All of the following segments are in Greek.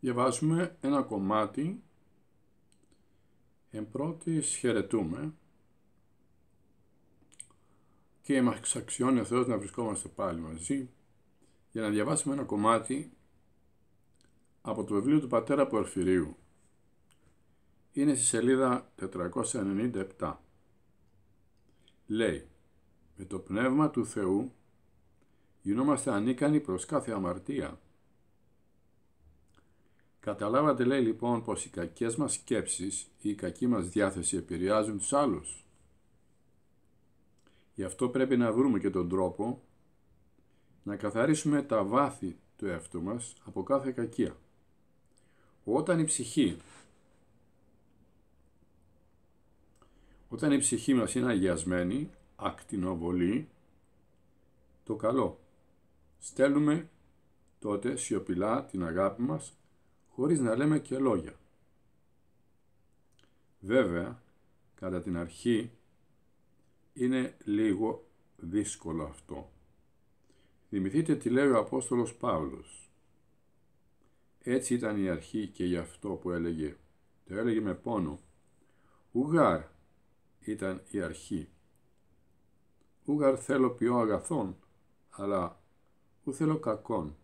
διαβάζουμε ένα κομμάτι εν πρώτης χαιρετούμε και μας αξιώνει ο Θεός να βρισκόμαστε πάλι μαζί για να διαβάσουμε ένα κομμάτι από το βιβλίο του πατέρα Πορφυρίου. Είναι στη σελίδα 497. Λέει, με το Πνεύμα του Θεού γινόμαστε ανίκανοι προς κάθε αμαρτία Καταλάβατε λέει λοιπόν πως οι κακές μας σκέψεις ή η κακή μας διάθεση επηρεάζουν τους άλλους. Γι' αυτό πρέπει να βρούμε και τον τρόπο να καθαρίσουμε τα βάθη του εαυτού μας από κάθε κακία. Όταν η ψυχή όταν η ψυχή μας είναι αγιασμένη, ακτινοβολή, το καλό. Στέλνουμε τότε σιωπηλά την αγάπη μας χωρίς να λέμε και λόγια. Βέβαια, κατά την αρχή είναι λίγο δύσκολο αυτό. Θυμηθείτε τι λέει ο Απόστολος Παύλος. Έτσι ήταν η αρχή και γι' αυτό που έλεγε. Το έλεγε με πόνο. Ουγάρ ήταν η αρχή. Ουγάρ θέλω πιο αγαθόν, αλλά ου θέλω κακόν.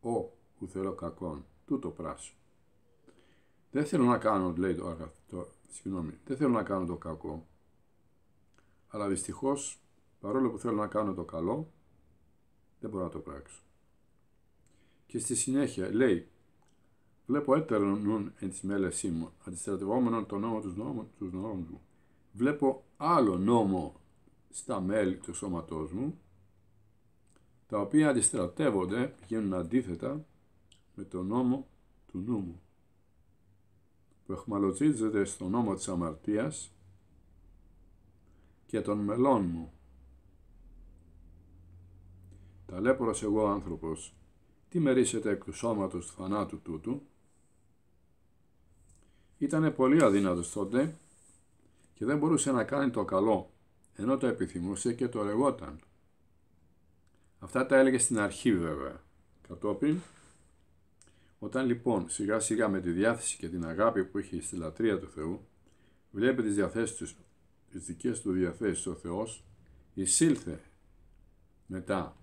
Ο ου θέλω κακόν τούτο πράσο. Δεν θέλω να κάνω, λέει το αγαθό, συγγνώμη, δεν θέλω να κάνω το κακό. Αλλά δυστυχώς, παρόλο που θέλω να κάνω το καλό, δεν μπορώ να το πράξω. Και στη συνέχεια λέει, βλέπω έτερον νουν εν της μέλεσή μου, αντιστρατευόμενον τον νόμο τους νόμου, τους νόμους μου. Βλέπω άλλο νόμο στα μέλη του σώματός μου, τα οποία αντιστρατεύονται, πηγαίνουν αντίθετα με τον νόμο του νου μου, που εχμαλωτίζεται στον νόμο της αμαρτίας και των μελών μου. Ταλέπορος εγώ άνθρωπος, τι μερίσετε εκ του σώματος του θανάτου τούτου; Ήτανε πολύ αδύνατος τότε και δεν μπορούσε να κάνει το καλό, ενώ το επιθυμούσε και το λεγόταν. Αυτά τα έλεγε στην αρχή βέβαια. Κατόπιν όταν λοιπόν σιγά σιγά με τη διάθεση και την αγάπη που έχει στη λατρεία του Θεού, βλέπει τις διαθέσεις τους, τις δικές του διαθέσεις ο Θεός, εισήλθε μετά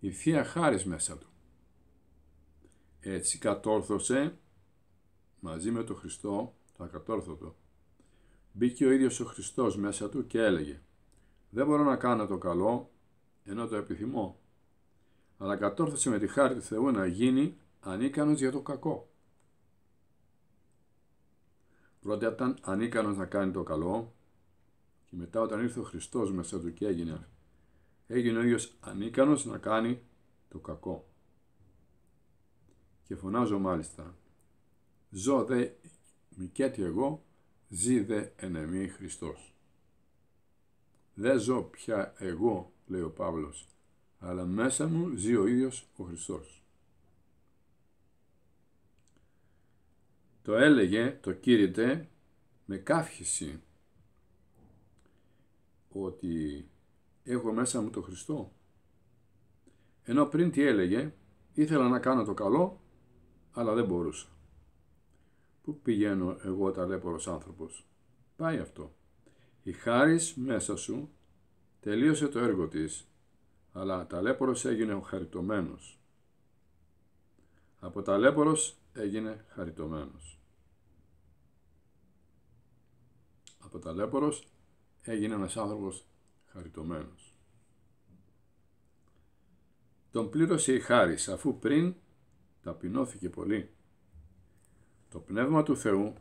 η Θεία Χάρις μέσα του. Έτσι κατόρθωσε μαζί με τον Χριστό, το ακατόρθωτο, μπήκε ο ίδιος ο Χριστός μέσα του και έλεγε «Δεν μπορώ να κάνω το καλό, ενώ το επιθυμώ αλλά κατόρθωσε με τη χάρη του Θεού να γίνει ανίκανος για το κακό. Πρώτα ήταν ανίκανος να κάνει το καλό και μετά όταν ήρθε ο Χριστός μέσα του και έγινε, έγινε ο ίδιος ανίκανος να κάνει το κακό. Και φωνάζω μάλιστα, ζω δε μικέτη εγώ, ζει δε εν Χριστός. Δεν ζω πια εγώ, λέει ο Παύλος, αλλά μέσα μου ζει ο ίδιος ο Χριστός. Το έλεγε, το κήρυτε με καύχηση ότι έχω μέσα μου το Χριστό. Ενώ πριν τι έλεγε, ήθελα να κάνω το καλό, αλλά δεν μπορούσα. Πού πηγαίνω εγώ ταλέπορος άνθρωπος. Πάει αυτό. Η χάρις μέσα σου τελείωσε το έργο της αλλά ταλέπορος έγινε ο χαριτωμένος. Από ταλέπορος έγινε χαριτωμένος. Από ταλέπορος έγινε ένας άνθρωπος χαριτωμένος. Τον πλήρωσε η χάρις αφού πριν ταπεινώθηκε πολύ. Το Πνεύμα του Θεού,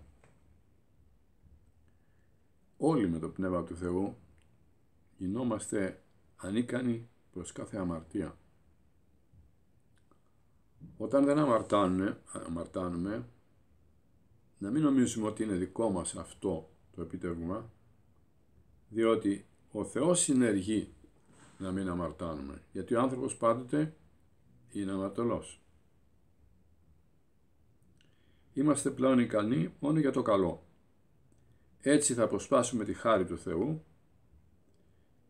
όλοι με το Πνεύμα του Θεού, γινόμαστε ανίκανοι προς κάθε αμαρτία. Όταν δεν αμαρτάνουμε, αμαρτάνουμε, να μην νομίζουμε ότι είναι δικό μας αυτό το επιτεύγμα, διότι ο Θεός συνεργεί να μην αμαρτάνουμε, γιατί ο άνθρωπος πάντοτε είναι αμαρτωλός. Είμαστε πλέον ικανοί μόνο για το καλό. Έτσι θα αποσπάσουμε τη χάρη του Θεού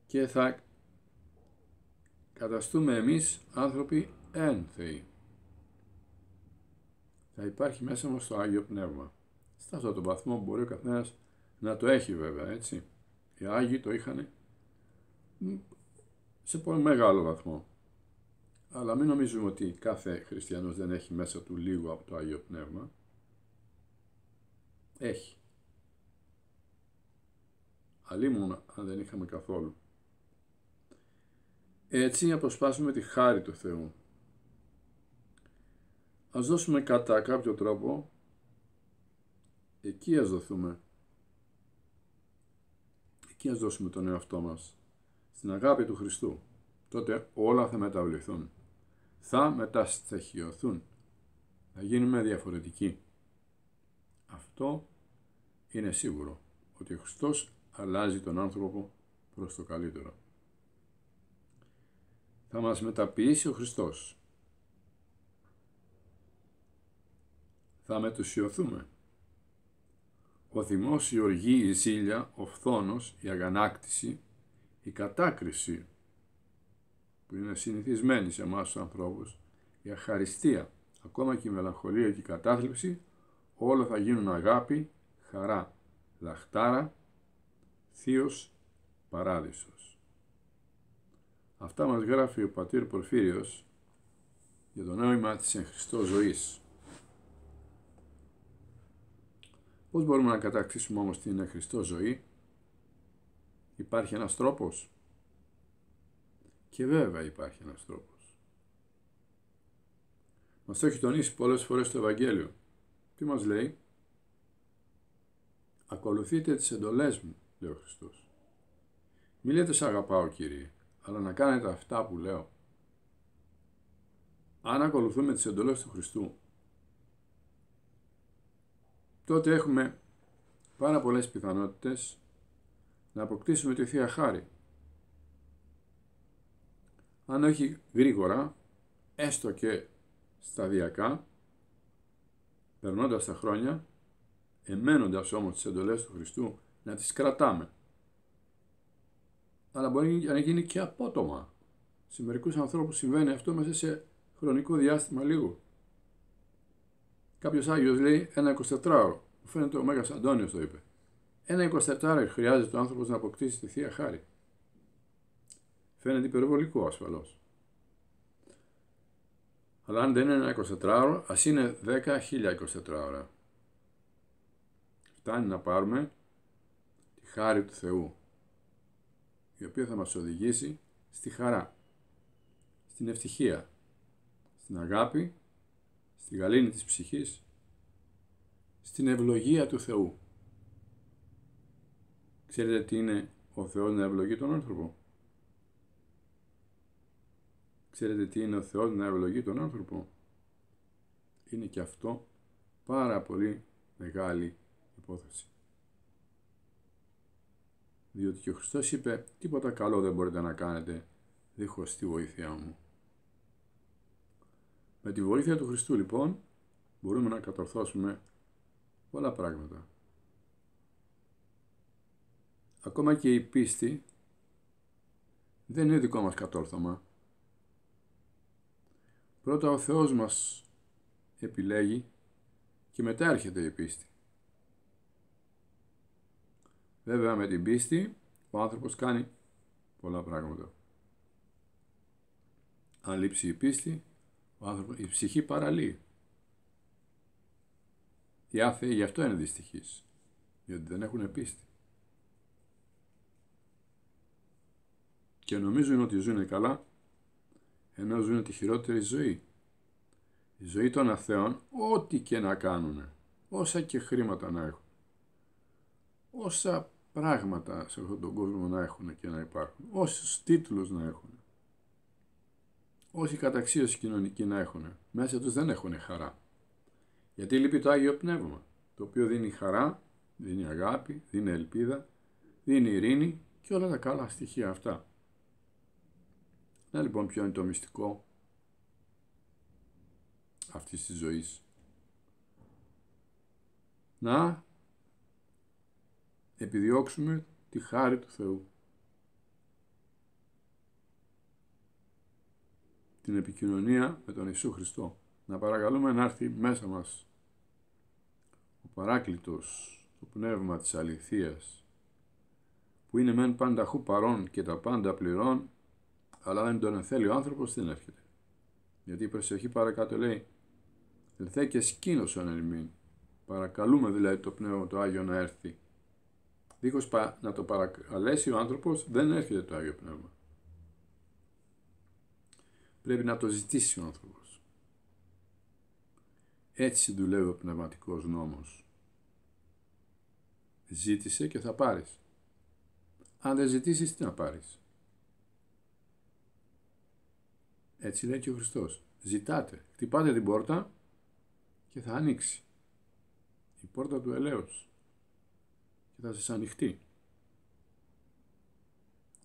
και θα καταστούμε εμείς άνθρωποι ένθεοι. θα υπάρχει μέσα μας το Άγιο Πνεύμα. Σε αυτό το βαθμό μπορεί ο καθένας να το έχει βέβαια, έτσι. Οι Άγιοι το είχαν σε πολύ μεγάλο βαθμό. Αλλά μην νομίζουμε ότι κάθε χριστιανός δεν έχει μέσα του λίγο από το Άγιο Πνεύμα. Έχει. Αλλήμον αν δεν είχαμε καθόλου. Έτσι αποσπάσουμε τη χάρη του Θεού. Ας δώσουμε κατά κάποιο τρόπο, εκεί ας δοθούμε. Εκεί ας δώσουμε τον εαυτό μας, στην αγάπη του Χριστού. Τότε όλα θα μεταβληθούν. Θα μεταστοιχειωθούν. Θα γίνουμε διαφορετικοί. Αυτό είναι σίγουρο, ότι ο Χριστός αλλάζει τον άνθρωπο προς το καλύτερο. Θα μας μεταποιήσει ο Χριστός. Θα μετουσιωθούμε. Ο θυμός, η οργή, η ζήλια, ο φθόνος, η αγανάκτηση, η κατάκριση που είναι συνηθισμένη σε εμάς τους ανθρώπους, η αχαριστία, ακόμα και η μελαγχολία και η κατάθλιψη, όλα θα γίνουν αγάπη, χαρά, λαχτάρα, θείος παράδεισος. Αυτά μας γράφει ο πατήρ Πορφύριος για το νόημα της εν Χριστώ ζωής. Πώς μπορούμε να κατακτήσουμε όμως την εν Χριστώ ζωή; Υπάρχει ένας τρόπος; Και βέβαια υπάρχει ένας τρόπος. Μας το έχει τονίσει πολλές φορές το Ευαγγέλιο. Τι μας λέει; Ακολουθείτε τις εντολές μου, λέει ο Χριστός. Μη λέτε σ' αγαπάω Κύριε, αλλά να κάνετε αυτά που λέω. Αν ακολουθούμε τις εντολές του Χριστού, τότε έχουμε πάρα πολλές πιθανότητες να αποκτήσουμε τη Θεία Χάρη. Αν όχι γρήγορα, έστω και σταδιακά, περνώντας τα χρόνια, εμένοντας όμως τις εντολές του Χριστού, να τις κρατάμε. Αλλά μπορεί να γίνει και απότομα. Σε μερικούς ανθρώπους συμβαίνει αυτό μέσα σε χρονικό διάστημα λίγο. Κάποιος Άγιος λέει ένα 24ωρο. Μου φαίνεται ο Μέγας Αντώνιος το είπε. Ένα 24ωρο χρειάζεται ο άνθρωπος να αποκτήσει τη Θεία Χάρη. Φαίνεται υπερβολικό ασφαλώς. Αλλά αν δεν είναι ένα 24ωρο, ας είναι 10.000 24ωρα. Φτάνει να πάρουμε τη χάρη του Θεού, η οποία θα μας οδηγήσει στη χαρά, στην ευτυχία, στην αγάπη, στη γαλήνη της ψυχής, στην ευλογία του Θεού. Ξέρετε τι είναι ο Θεός να ευλογεί τον άνθρωπο; Ξέρετε τι είναι ο Θεός να ευλογεί τον άνθρωπο; Είναι και αυτό πάρα πολύ μεγάλη υπόθεση. Διότι και ο Χριστός είπε τίποτα καλό δεν μπορείτε να κάνετε δίχως τη βοήθειά μου. Με τη βοήθεια του Χριστού λοιπόν μπορούμε να κατορθώσουμε πολλά πράγματα. Ακόμα και η πίστη δεν είναι δικό μας κατόρθωμα. Πρώτα ο Θεός μας επιλέγει και μετά έρχεται η πίστη. Βέβαια με την πίστη ο άνθρωπος κάνει πολλά πράγματα. Αν λείψει η πίστη, ο άνθρωπος, η ψυχή παραλύει. Οι άθεοι γι' αυτό είναι δυστυχείς, γιατί δεν έχουν πίστη. Και νομίζουν ότι ζουν καλά, ενώ ζουν τη χειρότερη ζωή. Η ζωή των αθέων, ό,τι και να κάνουν, όσα και χρήματα να έχουν, όσα πράγματα σε αυτόν τον κόσμο να έχουν και να υπάρχουν, όσους τίτλους να έχουν, όση καταξίωση κοινωνική να έχουν, μέσα τους δεν έχουν χαρά. Γιατί λείπει το Άγιο Πνεύμα, το οποίο δίνει χαρά, δίνει αγάπη, δίνει ελπίδα, δίνει ειρήνη και όλα τα καλά στοιχεία αυτά. Να λοιπόν ποιο είναι το μυστικό αυτής της ζωής. Να επιδιώξουμε τη χάρη του Θεού. Την επικοινωνία με τον Ιησού Χριστό. να παρακαλούμε να έρθει μέσα μας ο Παράκλητος, το Πνεύμα της Αληθείας, που είναι μεν πάντα χου παρόν και τα πάντα πληρών, αλλά δεν τον θέλει ο άνθρωπος δεν έρχεται. Γιατί η προσευχή παρακάτω λέει «Ελθέ και σκήνωσον εν ημίν». Παρακαλούμε δηλαδή το Πνεύμα το Άγιο να έρθει. Δίχως να το παρακαλέσει ο άνθρωπος δεν έρχεται το Άγιο Πνεύμα. Πρέπει να το ζητήσει ο άνθρωπος. Έτσι δουλεύει ο πνευματικός νόμος. Ζήτησε και θα πάρεις. Αν δεν ζητήσεις τι να πάρεις; Έτσι λέει και ο Χριστός. Ζητάτε, χτυπάτε την πόρτα και θα ανοίξει. Η πόρτα του ελέους και θα σας ανοιχτεί.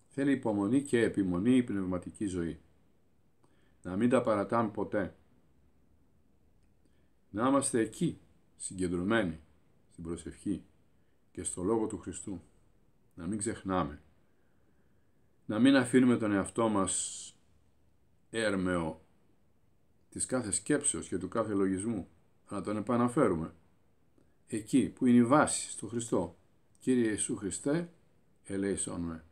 Θέλει υπομονή και επιμονή η πνευματική ζωή. Να μην τα παρατάμε ποτέ. Να είμαστε εκεί, συγκεντρωμένοι στην προσευχή και στο Λόγο του Χριστού. Να μην ξεχνάμε. Να μην αφήνουμε τον εαυτό μας έρμεο της κάθε σκέψεως και του κάθε λογισμού, να τον επαναφέρουμε. Εκεί που είναι η βάση στο Χριστό. Κύριε Ιησού Χριστέ, ελέησόν με.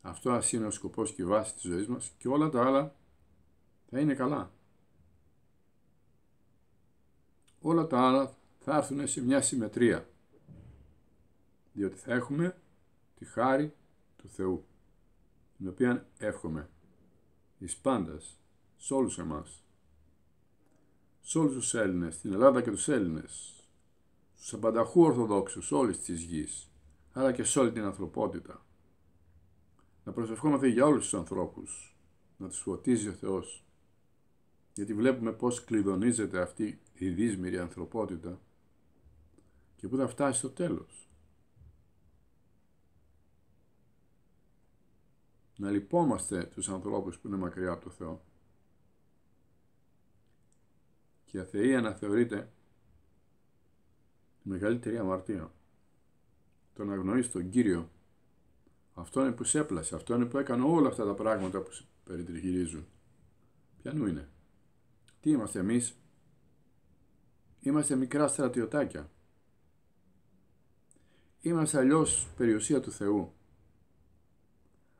Αυτό ας είναι ο σκοπός και η βάση της ζωής μας και όλα τα άλλα θα είναι καλά. Όλα τα άλλα θα έρθουν σε μια συμμετρία, διότι θα έχουμε τη χάρη του Θεού, την οποία εύχομαι εις πάντας, σε όλους εμάς, σε όλους τους Έλληνες, στην Ελλάδα και τους Έλληνες, στους απανταχού Ορθοδόξους όλης της γης, αλλά και σε όλη την ανθρωπότητα. Να προσευχόμαστε για όλους τους ανθρώπους, να τους φωτίζει ο Θεός, γιατί βλέπουμε πώς κλειδονίζεται αυτή η δύσμηρη ανθρωπότητα και πού θα φτάσει στο τέλος. να λυπόμαστε τους ανθρώπους που είναι μακριά από το Θεό. Και η αθεία αναθεωρείται η μεγαλύτερη αμαρτία. Το να γνωρίσει τον Κύριο. Αυτό είναι που σε έπλασε, αυτό είναι που έκανε όλα αυτά τα πράγματα που σε περιτριγυρίζουν. Ποιανού είναι; Τι είμαστε εμείς; Είμαστε μικρά στρατιωτάκια. Είμαστε αλλιώς περιουσία του Θεού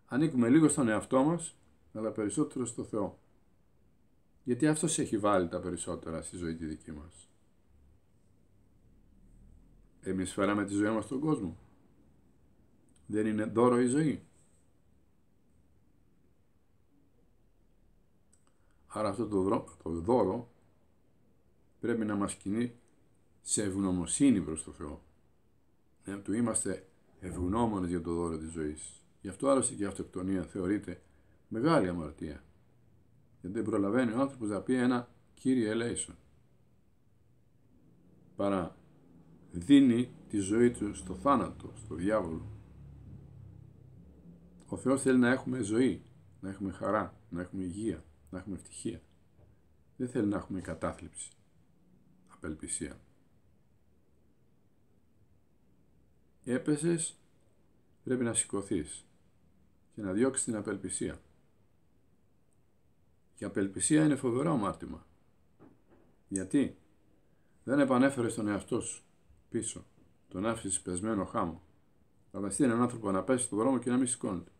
ανήκουμε λίγο στον εαυτό μας, αλλά περισσότερο στο Θεό. Γιατί Αυτός έχει βάλει τα περισσότερα στη ζωή τη δική μας. Εμείς φέραμε τη ζωή μας στον κόσμο. Δεν είναι δώρο η ζωή. Άρα αυτό το, το δώρο πρέπει να μας κινεί σε ευγνωμοσύνη προς το Θεό. Να του είμαστε ευγνώμονες για το δώρο της ζωής. Γι' αυτό άλλωστε και η αυτοκτονία θεωρείται μεγάλη αμαρτία. Γιατί δεν προλαβαίνει ο άνθρωπος να πει ένα Κύριε ελέησον. Παρά δίνει τη ζωή του στο θάνατο, στο διάβολο. Ο Θεός θέλει να έχουμε ζωή, να έχουμε χαρά, να έχουμε υγεία, να έχουμε ευτυχία. Δεν θέλει να έχουμε κατάθλιψη, απελπισία. Έπεσες, πρέπει να σηκωθείς και να διώξεις την απελπισία. Η απελπισία είναι φοβερό αμάρτημα. Γιατί; Δεν επανέφερες τον εαυτό σου πίσω, τον άφησε πεσμένο χάμο. Φανταστεί έναν άνθρωπο να πέσει στον δρόμο και να μην σηκώνεται.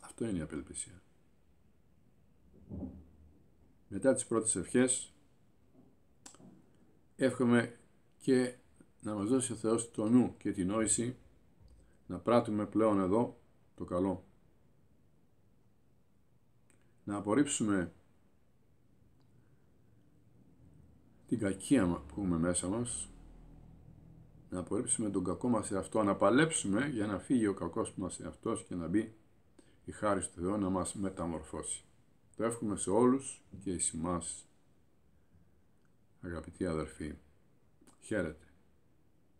Αυτό είναι η απελπισία. Μετά τις πρώτες ευχές εύχομαι και να μας δώσει ο Θεός το νου και την νόηση να πράττουμε πλέον εδώ το καλό. Να απορρίψουμε την κακία που έχουμε μέσα μας, να απορρίψουμε τον κακό μας εαυτό, να παλέψουμε για να φύγει ο κακός μας εαυτός και να μπει η χάρη του Θεού να μας μεταμορφώσει. Το εύχομαι σε όλους και εις εμάς, αγαπητοί αδερφοί. Χαίρετε.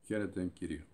Χαίρετε εν Κυρίω.